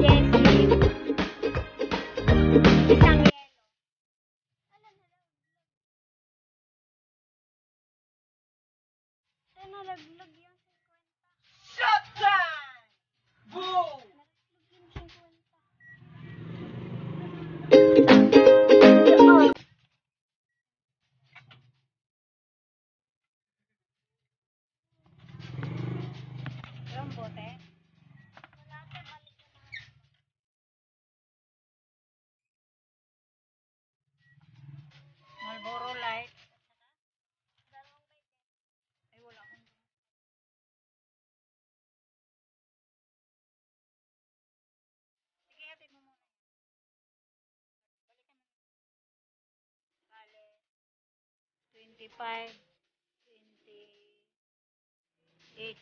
Jessie. Isang yelo. 25, 28,